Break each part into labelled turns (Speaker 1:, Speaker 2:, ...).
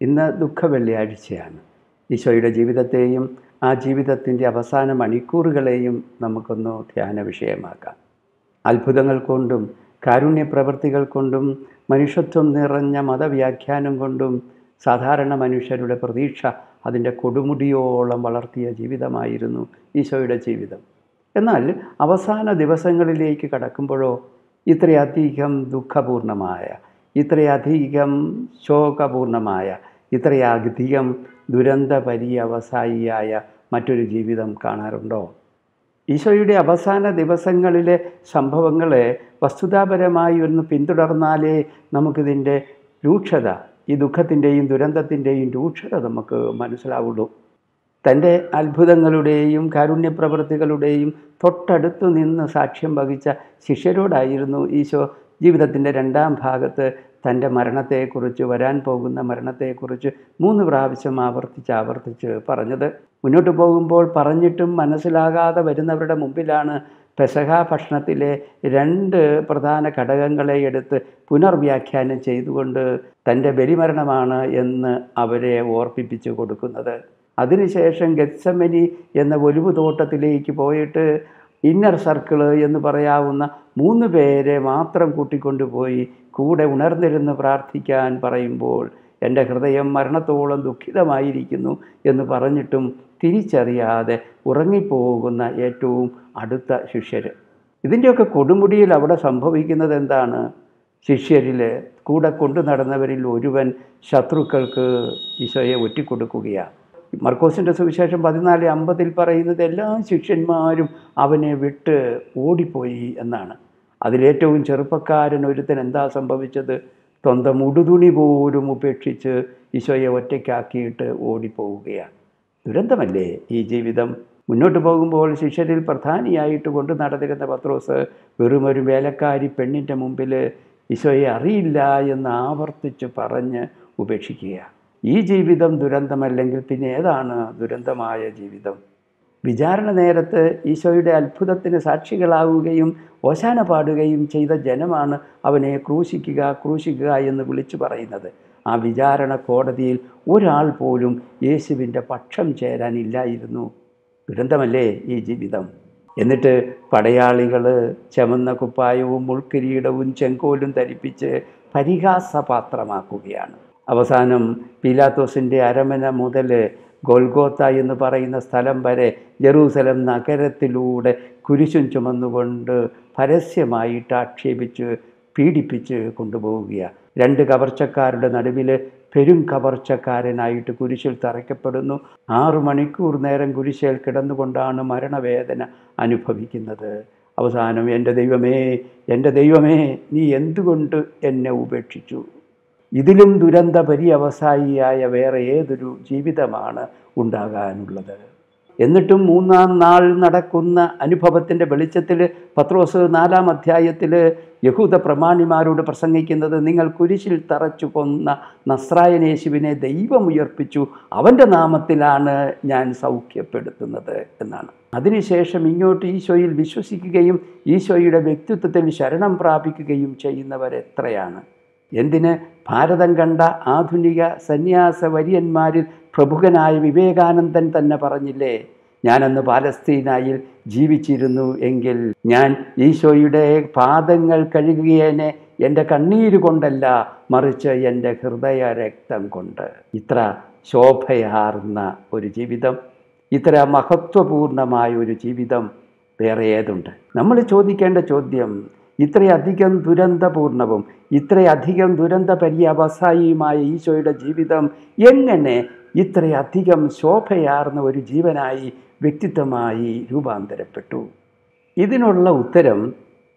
Speaker 1: ഇന്ന് ദുഃഖ വെള്ളിയാഴ്ചയാണ് ഈശോയുടെ ജീവിതത്തെയും ആ ജീവിതത്തിന്റെ അവസാന മണിക്കൂറുകളെയും നമുക്കൊന്ന് ധ്യാന വിഷയമാക്കാം. അത്ഭുതങ്ങൾ കൊണ്ടും കാരുണ്യ പ്രവൃത്തികൾ കൊണ്ടും മനുഷ്യത്വം നിറഞ്ഞ മതവ്യാഖ്യാനം കൊണ്ടും സാധാരണ മനുഷ്യരുടെ പ്രതീക്ഷ അതിന്റെ കൊടുമുടിയോളം വളർത്തിയ ജീവിതമായിരുന്നു ഈശോയുടെ ജീവിതം. എന്നാൽ അവസാന ദിവസങ്ങളിലേക്ക് കടക്കുമ്പോഴോ ഇത്രയധികം ദുഃഖപൂർണമായ ഇത്രയധികം ശോകപൂർണമായ ഇത്രയധികം ദുരന്ത പര്യവസായിയായ മറ്റൊരു ജീവിതം കാണാറുണ്ടോ? ഈശോയുടെ അവസാന ദിവസങ്ങളിലെ സംഭവങ്ങളെ വസ്തുതാപരമായി ഒന്ന് പിന്തുടർന്നാലേ നമുക്കിതിന്റെ രൂക്ഷത ഈ ദുഃഖത്തിന്റെയും ദുരന്തത്തിന്റെയും രൂക്ഷത നമുക്ക് മനസ്സിലാവുള്ളൂ. തന്റെ അത്ഭുതങ്ങളുടെയും കാരുണ്യപ്രവൃത്തികളുടെയും തൊട്ടടുത്തു നിന്ന് സാക്ഷ്യം വഹിച്ച ശിഷ്യരോടായിരുന്നു ഈശോ ജീവിതത്തിന്റെ രണ്ടാം ഭാഗത്ത് തന്റെ മരണത്തെക്കുറിച്ച് വരാൻ പോകുന്ന മരണത്തെക്കുറിച്ച് മൂന്ന് പ്രാവശ്യം ആവർത്തിച്ച് ആവർത്തിച്ച് പറഞ്ഞത്. മുന്നോട്ട് പോകുമ്പോൾ പറഞ്ഞിട്ടും മനസ്സിലാകാതെ വരുന്നവരുടെ മുമ്പിലാണ് പെസഹ ഭക്ഷണത്തിലെ രണ്ട് പ്രധാന ഘടകങ്ങളെ എടുത്ത് പുനർവ്യാഖ്യാനം ചെയ്തുകൊണ്ട് തന്റെ ബലിമരണമാണ് എന്ന് അവരെ ഓർപ്പിപ്പിച്ചു കൊടുക്കുന്നത്. അതിനുശേഷം ഗത്സമനി എന്ന ഒലിവ് തോട്ടത്തിലേക്ക് പോയിട്ട് ഇന്നർ സർക്കിൾ എന്ന് പറയാവുന്ന മൂന്ന് പേരെ മാത്രം കൂട്ടിക്കൊണ്ടുപോയി കൂടെ ഉണർന്നിരുന്ന് പ്രാർത്ഥിക്കാൻ പറയുമ്പോൾ എന്റെ ഹൃദയം മരണത്തോളം ദുഃഖിതമായിരിക്കുന്നു എന്ന് പറഞ്ഞിട്ടും തിരിച്ചറിയാതെ ഉറങ്ങിപ്പോകുന്ന ഏറ്റവും അടുത്ത ശിഷ്യർ ഇതിന്റെയൊക്കെ കൊടുമുടിയിൽ അവിടെ സംഭവിക്കുന്നത് എന്താണ്? ശിഷ്യരിൽ കൂടെ കൊണ്ടു നടന്നവരിൽ ഒരുവൻ ശത്രുക്കൾക്ക് ഈശോയെ ഒറ്റിക്കൊടുക്കുകയാണ്. മർക്കോസിന്റെ സുവിശേഷം പതിനാല് അമ്പതിൽ പറയുന്നത് എല്ലാ ശിഷ്യന്മാരും അവനെ വിട്ട് ഓടിപ്പോയി എന്നാണ്. അതിലേറ്റവും ചെറുപ്പക്കാരൻ ഒരുത്തൻ എന്താ സംഭവിച്ചത്? സ്വന്തം ഉടുതുണി പോലും ഉപേക്ഷിച്ച് ഈശോയെ ഒറ്റയ്ക്കാക്കിയിട്ട് ഓടിപ്പോവുകയാണ്. ദുരന്തമല്ലേ ഈ ജീവിതം? മുന്നോട്ട് പോകുമ്പോൾ ശിഷ്യരിൽ പ്രധാനിയായിട്ട് കൊണ്ട് നടന്നിരുന്ന പത്രോസ് വെറുമൊരു വേലക്കാരി പെണ്ണിന്റെ മുമ്പിൽ ഈശോയെ അറിയില്ല എന്ന് ആവർത്തിച്ച് പറഞ്ഞ് ഉപേക്ഷിക്കുകയാണ്. ഈ ജീവിതം ദുരന്തമല്ലെങ്കിൽ പിന്നെ ഏതാണ് ദുരന്തമായ ജീവിതം? വിചാരണ നേരത്ത് ഈശോയുടെ അത്ഭുതത്തിന് സാക്ഷികളാവുകയും ഓശാന പാടുകയും ചെയ്ത ജനമാണ് അവനെ ക്രൂശിക്കുക ക്രൂശിക്കുക എന്ന് വിളിച്ചു പറയുന്നത്. ആ വിചാരണ കോടതിയിൽ ഒരാൾ പോലും യേശുവിന്റെ പക്ഷം ചേരാനില്ലായിരുന്നു. ദുരന്തമല്ലേ ഈ ജീവിതം? എന്നിട്ട് പടയാളികൾ ചമന്ന കുപ്പായവും മുൾക്കിരീടവും ചെങ്കോലും ധരിപ്പിച്ച് പരിഹാസപാത്രമാക്കുകയാണ്. അവസാനം പീലാത്തോസിന്റെ അരമന മുതൽ ഗോൽഗോത്ത എന്ന് പറയുന്ന സ്ഥലം വരെ ജെറൂസലം നഗരത്തിലൂടെ കുരിശും ചുമന്നുകൊണ്ട് പരസ്യമായിട്ട് ആക്ഷേപിച്ച് പീഡിപ്പിച്ച് കൊണ്ടുപോവുകയാണ് രണ്ട് കവർച്ചക്കാരുടെ നടുവിൽ പെരും കവർച്ചക്കാരനായിട്ട് കുരിശിൽ തറയ്ക്കപ്പെടുന്നു. ആറു മണിക്കൂർ നേരം കുരിശിൽ കിടന്നുകൊണ്ടാണ് മരണവേദന അനുഭവിക്കുന്നത്. അവസാനം എന്റെ ദൈവമേ എന്റെ ദൈവമേ നീ എന്തുകൊണ്ട് എന്നെ ഉപേക്ഷിച്ചു? ഇതിലും ദുരന്ത പര്യവസായിയായ വേറെ ഏതൊരു ജീവിതമാണ് ഉണ്ടാകാനുള്ളത്? എന്നിട്ടും മൂന്നാം നാൾ നടക്കുന്ന അനുഭവത്തിന്റെ വെളിച്ചത്തിൽ പത്രോസ് നാലാം അധ്യായത്തിൽ യഹൂദ പ്രമാണിമാരോട് പ്രസംഗിക്കുന്നത് നിങ്ങൾ കുരിശിൽ തറച്ചു കൊന്ന നസ്രായനേശുവിനെ ദൈവം ഉയർപ്പിച്ചു അവന്റെ നാമത്തിലാണ് ഞാൻ സൗഖ്യപ്പെടുത്തുന്നത് എന്നാണ്. അതിനുശേഷം ഇങ്ങോട്ട് ഈശോയിൽ വിശ്വസിക്കുകയും ഈശോയുടെ വ്യക്തിത്വത്തിൽ ശരണം പ്രാപിക്കുകയും ചെയ്യുന്നവരെത്രയാണ്? എന്തിന് ഭാരതം കണ്ട ആധുനിക സന്യാസ വര്യന്മാരിൽ പ്രമുഖനായ വിവേകാനന്ദൻ തന്നെ പറഞ്ഞില്ലേ? ഞാനന്ന് പാലസ്തീനായിൽ ജീവിച്ചിരുന്നു എങ്കിൽ ഞാൻ ഈശോയുടെ പാദങ്ങൾ കഴുകിയേനെ എന്റെ കണ്ണീര് കൊണ്ടല്ല മറിച്ച് എന്റെ ഹൃദയ രക്തം കൊണ്ട്. ഇത്ര ശോഭയാർന്ന ഒരു ജീവിതം ഇത്ര മഹത്വപൂർണമായ ഒരു ജീവിതം വേറെ ഏതുണ്ട്? നമ്മൾ ചോദിക്കേണ്ട ചോദ്യം ഇത്രയധികം ദുരന്തപൂർണവും ഇത്രയധികം ദുരന്ത പര്യവസായിയുമായ ഈശോയുടെ ജീവിതം എങ്ങനെ ഇത്രയധികം ശോഭയാർന്ന ഒരു ജീവനായി വ്യക്തിത്വമായി രൂപാന്തരപ്പെട്ടു? ഇതിനുള്ള ഉത്തരം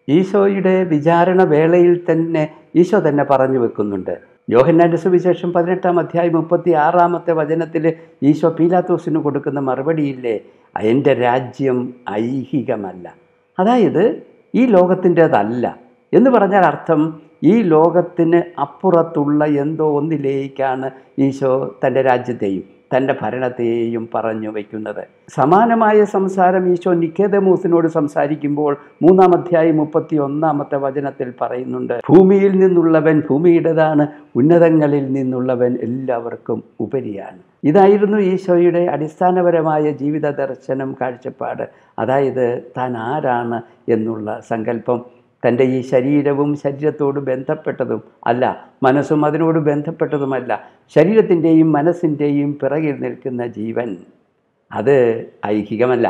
Speaker 1: ഈശോയുടെ വിചാരണ വേളയിൽ തന്നെ ഈശോ തന്നെ പറഞ്ഞു വെക്കുന്നുണ്ട്. യോഹന്നാന്റെ സുവിശേഷം പതിനെട്ടാം അധ്യായം മുപ്പത്തി ആറാമത്തെ വചനത്തിൽ ഈശോ പീലാത്തോസിന് കൊടുക്കുന്ന മറുപടിയില്ലേ? എന്റെ രാജ്യം ഐഹികമല്ല. അതായത് ഈ ലോകത്തിന്റെതല്ല. എന്ന് പറഞ്ഞാൽ അർത്ഥം ഈ ലോകത്തിന് അപ്പുറത്തുള്ള എന്തോ ഒന്നിലേക്കാണ് ഈശോ തന്റെ രാജ്യത്തെയും. തന്റെ ഭരണത്തെയും പറഞ്ഞു വയ്ക്കുന്നത്. സമാനമായ സംസാരം ഈശോ നിക്കേതമൂസിനോട് സംസാരിക്കുമ്പോൾ മൂന്നാം അധ്യായം മുപ്പത്തി ഒന്നാമത്തെ വചനത്തിൽ പറയുന്നുണ്ട് ഭൂമിയിൽ നിന്നുള്ളവൻ ഭൂമിയുടേതാണ് ഉന്നതങ്ങളിൽ നിന്നുള്ളവൻ എല്ലാവർക്കും ഉപരിയാണ്. ഇതായിരുന്നു ഈശോയുടെ അടിസ്ഥാനപരമായ ജീവിത ദർശനം കാഴ്ചപ്പാട്. അതായത് താൻ ആരാണ് എന്നുള്ള സങ്കല്പം. തന്റെ ഈ ശരീരവും ശരീരത്തോട് ബന്ധപ്പെട്ടതും അല്ല മനസ്സും അതിനോട് ബന്ധപ്പെട്ടതുമല്ല ശരീരത്തിന്റെയും മനസ്സിന്റെയും പിറകിൽ നിൽക്കുന്ന ജീവൻ അത് ഐഹികമല്ല.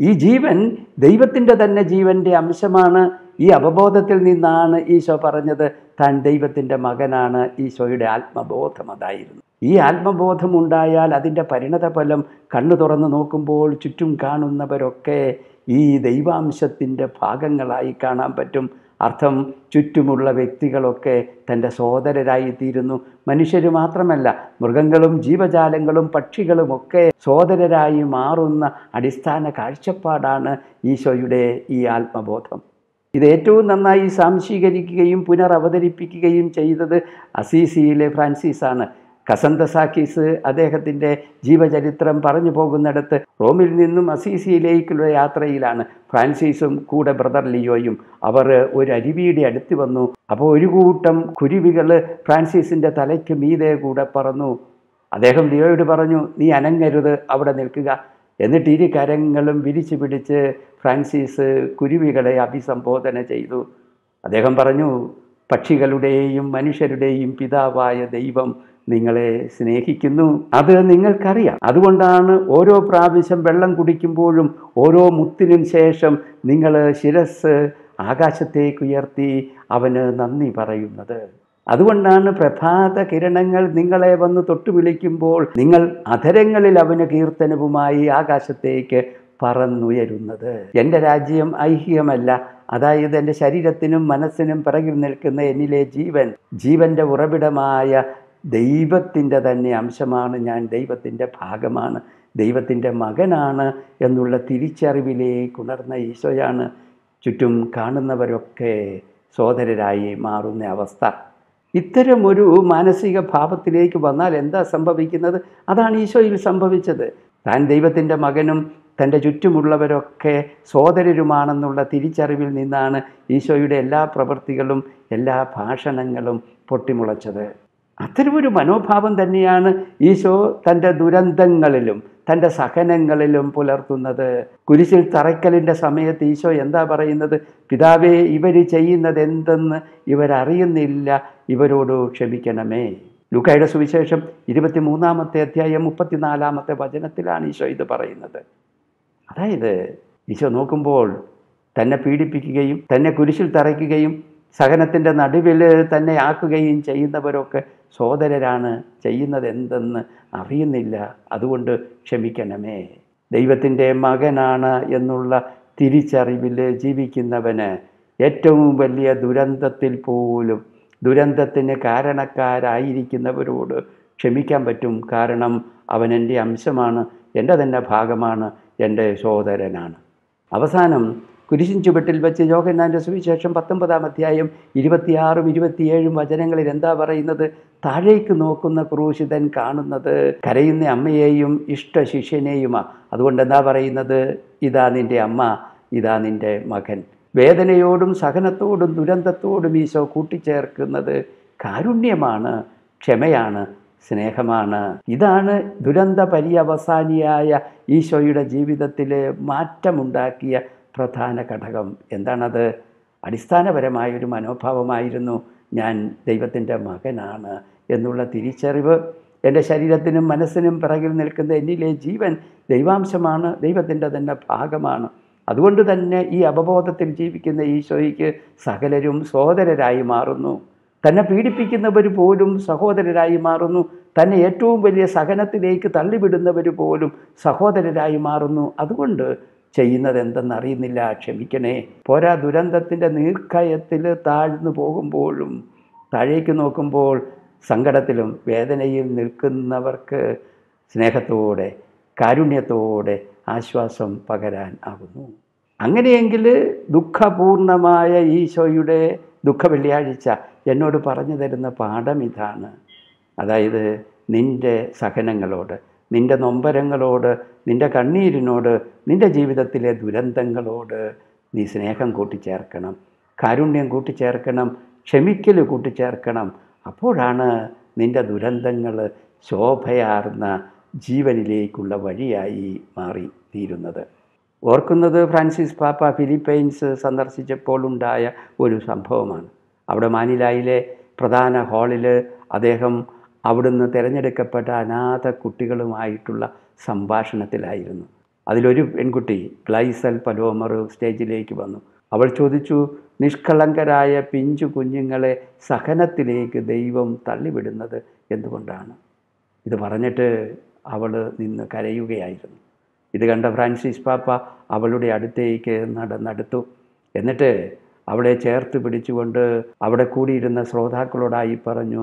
Speaker 1: ഈ ജീവൻ ദൈവത്തിന്റെ തന്നെ ജീവന്റെ അംശമാണ്. ഈ അവബോധത്തിൽ നിന്നാണ് ഈശോ പറഞ്ഞത് താൻ ദൈവത്തിന്റെ മകനാണ്. ഈശോയുടെ ആത്മബോധം അതായിരുന്നു. ഈ ആത്മബോധം ഉണ്ടായാൽ അതിന്റെ പരിണതഫലം കണ്ണു തുറന്ന് നോക്കുമ്പോൾ ചുറ്റും കാണുന്നവരൊക്കെ ഈ ദൈവാംശത്തിന്റെ ഭാഗങ്ങളായി കാണാൻ പറ്റും. അർത്ഥം ചുറ്റുമുള്ള വ്യക്തികളൊക്കെ തന്റെ സോദരരായിത്തീരുന്നു മനുഷ്യർ മാത്രമല്ല മൃഗങ്ങളും ജീവജാലങ്ങളും പക്ഷികളുമൊക്കെ സോദരരായി മാറുന്ന അടിസ്ഥാന കാഴ്ചപ്പാടാണ് ഈശോയുടെ ഈ ആത്മബോധം. ഇത് ഏറ്റവും നന്നായി സാംശീകരിക്കുകയും പുനരവതരിപ്പിക്കുകയും ചെയ്തത് അസീസിയിലെ ഫ്രാൻസിസാണ്. കസന്തസാക്കീസ് അദ്ദേഹത്തിന്റെ ജീവചരിത്രം പറഞ്ഞു പോകുന്നിടത്ത് റോമിൽ നിന്നും അസീസിയിലേക്കുള്ള യാത്രയിലാണ് ഫ്രാൻസിസും കൂടെ ബ്രദർ ലിയോയും. അവർ ഒരു അരുവിയുടെ അടുത്ത് വന്നു. അപ്പോൾ ഒരു കൂട്ടം കുരുവികൾ ഫ്രാൻസിസിന്റെ തലയ്ക്ക് മീതെ കൂടെ പറന്നു. അദ്ദേഹം ലിയോയോട് പറഞ്ഞു നീ അനങ്ങരുത് അവിടെ നിൽക്കുക. എന്നിട്ട് ഇരു കരങ്ങളും വിരിച്ചു പിടിച്ച് ഫ്രാൻസിസ് കുരുവികളെ അഭിസംബോധന ചെയ്തു. അദ്ദേഹം പറഞ്ഞു പക്ഷികളുടെയും മനുഷ്യരുടെയും പിതാവായ ദൈവം നിങ്ങളെ സ്നേഹിക്കുന്നു. അത് നിങ്ങൾക്കറിയാം. അതുകൊണ്ടാണ് ഓരോ പ്രാവശ്യം വെള്ളം കുടിക്കുമ്പോഴും ഓരോ മുത്തിനും ശേഷം നിങ്ങൾ ശിരസ് ആകാശത്തേക്ക് ഉയർത്തി അവന് നന്ദി പറയുന്നത്. അതുകൊണ്ടാണ് പ്രഭാത കിരണങ്ങൾ നിങ്ങളെ വന്ന് തൊട്ടു വിളിക്കുമ്പോൾ നിങ്ങൾ അധരങ്ങളിൽ അവന് കീർത്തനവുമായി ആകാശത്തേക്ക് പറന്നുയരുന്നത്. എന്റെ രാജ്യം ഐഹ്യമല്ല അതായത് എന്റെ ശരീരത്തിനും മനസ്സിനും പിറകിൽ നിൽക്കുന്ന എന്നിലെ ജീവൻ ജീവന്റെ ഉറവിടമായ ദൈവത്തിന്റെ തന്നെ അംശമാണ് ഞാൻ ദൈവത്തിന്റെ ഭാഗമാണ് ദൈവത്തിന്റെ മകനാണ് എന്നുള്ള തിരിച്ചറിവിലേക്ക് ഉണർന്ന ഈശോയാണ് ചുറ്റും കാണുന്നവരൊക്കെ സോദരരായി മാറുന്ന അവസ്ഥ. ഇത്തരമൊരു മാനസിക ഭാവത്തിലേക്ക് വന്നാൽ എന്താ സംഭവിക്കുന്നത്? അതാണ് ഈശോയിൽ സംഭവിച്ചത്. താൻ ദൈവത്തിന്റെ മകനും തന്റെ ചുറ്റുമുള്ളവരൊക്കെ സോദരരുമാണെന്നുള്ള തിരിച്ചറിവിൽ നിന്നാണ് ഈശോയുടെ എല്ലാ പ്രവൃത്തികളും എല്ലാ ഭാഷണങ്ങളും പൊട്ടിമുളച്ചത്. അത്തരമൊരു മനോഭാവം തന്നെയാണ് ഈശോ തന്റെ ദുരന്തങ്ങളിലും തന്റെ സഹനങ്ങളിലും പുലർത്തുന്നത്. കുരിശിൽ തറയ്ക്കലിന്റെ സമയത്ത് ഈശോ എന്താ പറയുന്നത്? പിതാവേ ഇവർ ചെയ്യുന്നത് എന്തെന്ന് ഇവരറിയുന്നില്ല ഇവരോട് ക്ഷമിക്കണമേ. ലുക്കായുടെ സുവിശേഷം ഇരുപത്തി മൂന്നാമത്തെ അധ്യായം മുപ്പത്തിനാലാമത്തെ വചനത്തിലാണ് ഈശോ ഇത് പറയുന്നത്. അതായത് ഈശോ നോക്കുമ്പോൾ തന്നെ പീഡിപ്പിക്കുകയും തന്നെ കുരിശിൽ തറയ്ക്കുകയും സഹനത്തിന്റെ നടുവിൽ തന്നെ ആക്കുകയും ചെയ്യുന്നവരൊക്കെ സോദരരാണ് ചെയ്യുന്നത് എന്തെന്ന് അറിയുന്നില്ല. അതുകൊണ്ട് ക്ഷമിക്കണമേ. ദൈവത്തിന്റെ മകനാണ് എന്നുള്ള തിരിച്ചറിവിൽ ജീവിക്കുന്നവന് ഏറ്റവും വലിയ ദുരന്തത്തിൽ പോലും ദുരന്തത്തിന് കാരണക്കാരായിരിക്കുന്നവരോട് ക്ഷമിക്കാൻ പറ്റും. കാരണം അവൻ എന്റെ അംശമാണ് എന്റെ തന്നെ ഭാഗമാണ് എന്റെ സഹോദരനാണ്. അവസാനം കുരിശിൻ ചുവട്ടിൽ വെച്ച് യോഹന്നാന്റെ സുവിശേഷം പത്തൊമ്പതാം അധ്യായം ഇരുപത്തിയാറും ഇരുപത്തിയേഴും വചനങ്ങളിൽ എന്താ പറയുന്നത്? താഴേക്ക് നോക്കുന്ന ക്രൂശിതൻ കാണുന്നത് കരയുന്ന അമ്മയെയും ഇഷ്ട ശിഷ്യനെയുമാ. അതുകൊണ്ട് എന്താ പറയുന്നത്? ഇതാ നിന്റെ അമ്മ ഇതാ നിന്റെ മകൻ. വേദനയോടും സഹനത്തോടും ദുരന്തത്തോടും ഈശോ കൂട്ടിച്ചേർക്കുന്നത് കാരുണ്യമാണ് ക്ഷമയാണ് സ്നേഹമാണ്. ഇതാണ് ദുരന്ത പര്യവസാനിയായ ഈശോയുടെ ജീവിതത്തിൽ മാറ്റമുണ്ടാക്കിയ പ്രധാന ഘടകം. എന്താണത്? അടിസ്ഥാനപരമായ ഒരു മനോഭാവമായിരുന്നു ഞാൻ ദൈവത്തിന്റെ മകനാണ് എന്നുള്ള തിരിച്ചറിവ്. എന്റെ ശരീരത്തിനും മനസ്സിനും പിറകിൽ നിൽക്കുന്ന എന്നിലെ ജീവൻ ദൈവാംശമാണ് ദൈവത്തിന്റെ തന്നെ ഭാഗമാണ്. അതുകൊണ്ട് തന്നെ ഈ അവബോധത്തിൽ ജീവിക്കുന്ന ഈശോയ്ക്ക് സകലരും സഹോദരരായി മാറുന്നു. തന്നെ പീഡിപ്പിക്കുന്നവർ പോലും സഹോദരരായി മാറുന്നു. തന്നെ ഏറ്റവും വലിയ സഹനത്തിലേക്ക് തള്ളിവിടുന്നവർ പോലും സഹോദരരായി മാറുന്നു. അതുകൊണ്ട് ചെയ്യുന്നത് എന്തെന്നറിയുന്നില്ല ക്ഷമിക്കണേ. പോരാ ദുരന്തത്തിന്റെ നീർക്കയത്തിൽ താഴ്ന്നു പോകുമ്പോഴും താഴേക്ക് നോക്കുമ്പോൾ സങ്കടത്തിലും വേദനയിൽ നിൽക്കുന്നവർക്ക് സ്നേഹത്തോടെ കാരുണ്യത്തോടെ ആശ്വാസം പകരാൻ ആകുന്നു. അങ്ങനെയെങ്കിൽ ദുഃഖപൂർണമായ ഈശോയുടെ ദുഃഖ വെള്ളിയാഴ്ച എന്നോട് പറഞ്ഞു തരുന്ന പാഠം ഇതാണ്. അതായത് നിന്റെ സഹനങ്ങളോട്. നിന്റെ നൊമ്പരങ്ങളോട് നിന്റെ കണ്ണീരിനോട് നിന്റെ ജീവിതത്തിലെ ദുരന്തങ്ങളോട് നീ സ്നേഹം കൂട്ടിച്ചേർക്കണം കാരുണ്യം കൂട്ടിച്ചേർക്കണം ക്ഷമിക്കൽ കൂട്ടിച്ചേർക്കണം. അപ്പോഴാണ് നിന്റെ ദുരന്തങ്ങൾ ശോഭയാർന്ന ജീവനിലേക്കുള്ള വഴിയായി മാറി തീരുന്നത്. ഓർക്കുന്നത് ഫ്രാൻസിസ് പാപ്പ ഫിലിപ്പൈൻസ് സന്ദർശിച്ചപ്പോൾ ഉണ്ടായ ഒരു സംഭവമാണ്. അവിടെ മാനിലായിലെ പ്രധാന ഹാളിൽ അദ്ദേഹം അവിടുന്ന് തിരഞ്ഞെടുക്കപ്പെട്ട അനാഥ കുട്ടികളുമായിട്ടുള്ള സംഭാഷണത്തിലായിരുന്നു. അതിലൊരു പെൺകുട്ടി ഗ്ലൈസൽ പലോമർ സ്റ്റേജിലേക്ക് വന്നു. അവൾ ചോദിച്ചു നിഷ്കളങ്കരായ പിഞ്ചു കുഞ്ഞുങ്ങളെ സഹനത്തിലേക്ക് ദൈവം തള്ളിവിടുന്നത് എന്തുകൊണ്ടാണ്? ഇത് പറഞ്ഞിട്ട് അവൾ നിന്ന് കരയുകയായിരുന്നു. ഇത് കണ്ട ഫ്രാൻസിസ് പാപ്പ അവളുടെ അടുത്തേക്ക് നടന്നെടുത്തു എന്നിട്ട് അവളെ ചേർത്ത് പിടിച്ചുകൊണ്ട് അവിടെ കൂടിയിരുന്ന ശ്രോതാക്കളോടായി പറഞ്ഞു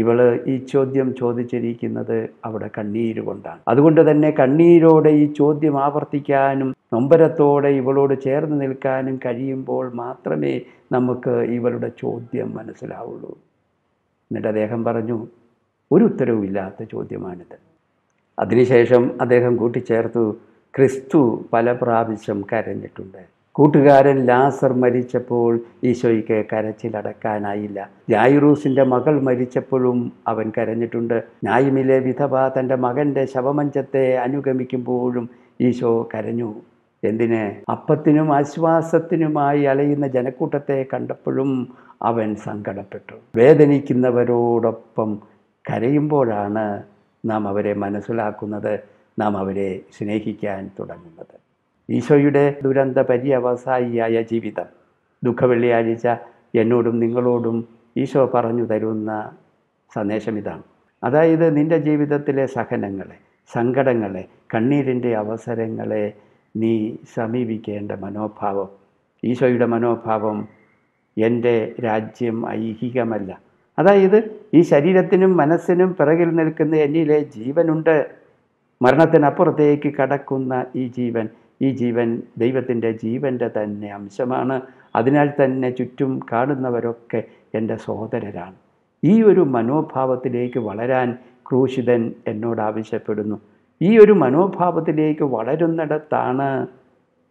Speaker 1: ഇവൾ ഈ ചോദ്യം ചോദിച്ചിരിക്കുന്നത് അവിടെ കണ്ണീര് കൊണ്ടാണ്. അതുകൊണ്ട് തന്നെ കണ്ണീരോടെ ഈ ചോദ്യം ആവർത്തിക്കാനും നൊമ്പരത്തോടെ ഇവളോട് ചേർന്ന് നിൽക്കാനും കഴിയുമ്പോൾ മാത്രമേ നമുക്ക് ഇവളുടെ ചോദ്യം മനസ്സിലാവുള്ളൂ. എന്നിട്ട് അദ്ദേഹം പറഞ്ഞു ഒരു ഉത്തരവുമില്ലാത്ത ചോദ്യമാണിത്. അതിനുശേഷം അദ്ദേഹം കൂട്ടിച്ചേർത്തു ക്രിസ്തു പല പ്രാവശ്യം കരഞ്ഞിട്ടുണ്ട്. കൂട്ടുകാരൻ ലാസർ മരിച്ചപ്പോൾ ഈശോയ്ക്ക് കരച്ചിലടക്കാനായില്ല. ജായിറൂസിന്റെ മകൾ മരിച്ചപ്പോഴും അവൻ കരഞ്ഞിട്ടുണ്ട്. നായിമിലെ വിധവ തന്റെ മകന്റെ ശവമഞ്ചത്തെ അനുഗമിക്കുമ്പോഴും ഈശോ കരഞ്ഞു. എന്തിന്? അപ്പത്തിനും ആശ്വാസത്തിനുമായി അലയുന്ന ജനക്കൂട്ടത്തെ കണ്ടപ്പോഴും അവൻ സങ്കടപ്പെട്ടു. വേദനിക്കുന്നവരോടൊപ്പം കരയുമ്പോഴാണ് നാം അവരെ മനസ്സിലാക്കുന്നത് നാം അവരെ സ്നേഹിക്കാൻ തുടങ്ങുന്നത്. ഈശോയുടെ ദുരന്ത പര്യവസായിയായ ജീവിതം. ദുഃഖവെള്ളിയാഴ്ച എന്നോടും നിങ്ങളോടും ഈശോ പറഞ്ഞു തരുന്ന സന്ദേശം ഇതാണ്. അതായത് നിന്റെ ജീവിതത്തിലെ സഹനങ്ങളെ സങ്കടങ്ങളെ കണ്ണീരിന്റെ അവസരങ്ങളെ നീ സമീപിക്കേണ്ട മനോഭാവം. ഈശോയുടെ മനോഭാവം എന്റെ രാജ്യം ഐഹികമല്ല. അതായത് ഈ ശരീരത്തിനും മനസ്സിനും പിറകിൽ നിൽക്കുന്ന എന്നിലെ ജീവനുണ്ട്. മരണത്തിനപ്പുറത്തേക്ക് കടക്കുന്ന ഈ ജീവൻ ഈ ജീവൻ ദൈവത്തിന്റെ ജീവന്റെ തന്നെ അംശമാണ്. അതിനാൽ തന്നെ ചുറ്റും കാണുന്നവരൊക്കെ എന്റെ സഹോദരരാണ്. ഈ ഒരു മനോഭാവത്തിലേക്ക് വളരാൻ ക്രൂശിതൻ എന്നോട് ആവശ്യപ്പെടുന്നു. ഈ ഒരു മനോഭാവത്തിലേക്ക് വളരുന്നിടത്താണ്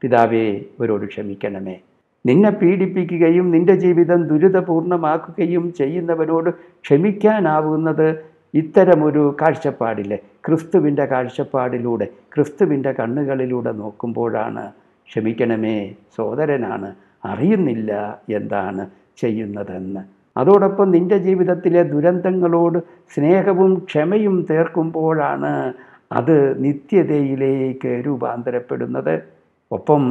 Speaker 1: പിതാവേ ഇവരോട് ക്ഷമിക്കണമേ. നിന്നെ പീഡിപ്പിക്കുകയും നിന്റെ ജീവിതം ദുരിതപൂർണമാക്കുകയും ചെയ്യുന്നവരോട് ക്ഷമിക്കാനാവുന്നത് ഇത്തരമൊരു കാഴ്ചപ്പാടില്ലേ? ക്രിസ്തുവിന്റെ കാഴ്ചപ്പാടിലൂടെ ക്രിസ്തുവിന്റെ കണ്ണുകളിലൂടെ നോക്കുമ്പോഴാണ് ക്ഷമിക്കണമേ സോദരനാണ് അറിയുന്നില്ല എന്താണ് ചെയ്യുന്നതെന്ന്. അതോടൊപ്പം നിന്റെ ജീവിതത്തിലെ ദുരന്തങ്ങളോട് സ്നേഹവും ക്ഷമയും തീർക്കുമ്പോഴാണ് അത് നിത്യതയിലേക്ക് രൂപാന്തരപ്പെടുന്നത്. ഒപ്പം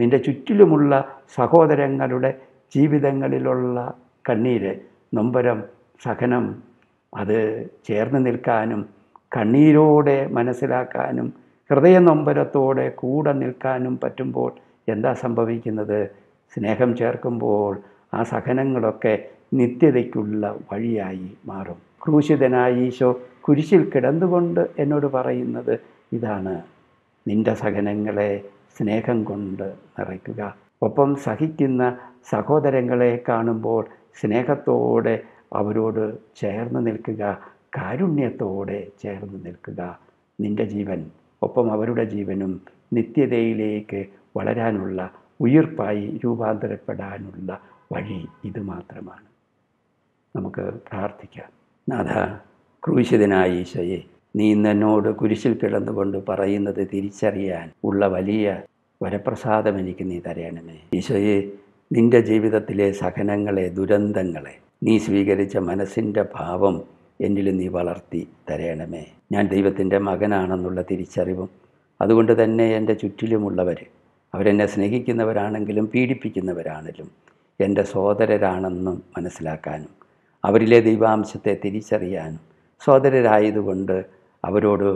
Speaker 1: നിന്റെ ചുറ്റിലുമുള്ള സഹോദരങ്ങളുടെ ജീവിതങ്ങളിലുള്ള കണ്ണീര് നൊമ്പരം സഹനം അത് ചേർന്ന് നിൽക്കാനും കണ്ണീരോടെ മനസ്സിലാക്കാനും ഹൃദയ നൊമ്പരത്തോടെ കൂടെ നിൽക്കാനും പറ്റുമ്പോൾ എന്താ സംഭവിക്കുന്നത്? സ്നേഹം ചേർക്കുമ്പോൾ ആ സഹനങ്ങളൊക്കെ നിത്യതയ്ക്കുള്ള വഴിയായി മാറും. ക്രൂശിതനായ ഈശോ കുരിശിൽ കിടന്നുകൊണ്ട് എന്നോട് പറയുന്നത് ഇതാണ്. നിന്റെ സഹനങ്ങളെ സ്നേഹം കൊണ്ട് നിറയ്ക്കുക. ഒപ്പം സഹിക്കുന്ന സഹോദരങ്ങളെ കാണുമ്പോൾ സ്നേഹത്തോടെ അവരോട് ചേർന്ന് നിൽക്കുക കാരുണ്യത്തോടെ ചേർന്ന് നിൽക്കുക. നിന്റെ ജീവൻ ഒപ്പം അവരുടെ ജീവനും നിത്യതയിലേക്ക് വളരാനുള്ള ഉയർപ്പായി രൂപാന്തരപ്പെടാനുള്ള വഴി ഇത് മാത്രമാണ്. നമുക്ക് പ്രാർത്ഥിക്കാം. നാഥ ക്രൂശിതനായ ഈശോയെ നീ എന്നോട് കുരിശിൽ കിടന്നുകൊണ്ട് പറയുന്നത് തിരിച്ചറിയാൻ ഉള്ള വലിയ വരപ്രസാദം എനിക്ക് നീ തരയണമേ ഈശോയെ നിന്റെ ജീവിതത്തിലെ സഹനങ്ങളെ ദുരന്തങ്ങളെ നീ സ്വീകരിച്ച മനസ്സിന്റെ ഭാവം എന്നിൽ നീ വളർത്തി തരേണമേ. ഞാൻ ദൈവത്തിന്റെ മകനാണെന്നുള്ള തിരിച്ചറിവും അതുകൊണ്ട് തന്നെ എന്റെ ചുറ്റിലുമുള്ളവർ അവരെന്നെ സ്നേഹിക്കുന്നവരാണെങ്കിലും പീഡിപ്പിക്കുന്നവരാണെങ്കിലും എന്റെ സോദരരാണെന്നും മനസ്സിലാക്കാനും അവരിലെ ദൈവാംശത്തെ തിരിച്ചറിയാനും സോദരരായതുകൊണ്ട് അവരോട്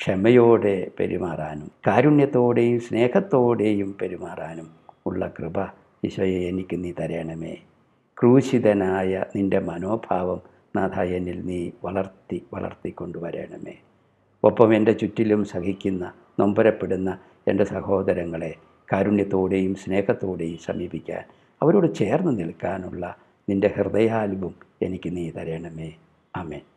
Speaker 1: ക്ഷമയോടെ പെരുമാറാനും കാരുണ്യത്തോടെയും സ്നേഹത്തോടെയും പെരുമാറാനും ഉള്ള കൃപ ഈശോയെ എനിക്ക് നീ തരണമേ. ക്രൂശിതനായ നിന്റെ മനോഭാവം നാഥ എന്നിൽ നീ വളർത്തി വളർത്തിക്കൊണ്ടുവരണമേ ഒപ്പം എന്റെ ചുറ്റിലും സഹിക്കുന്ന നൊമ്പരപ്പെടുന്ന എന്റെ സഹോദരങ്ങളെ കാരുണ്യത്തോടെയും സ്നേഹത്തോടെയും സമീപിക്കാൻ അവരോട് ചേർന്ന് നിൽക്കാനുള്ള നിന്റെ ഹൃദയാൽബും എനിക്ക് നീ തരണമേ. ആമേൻ.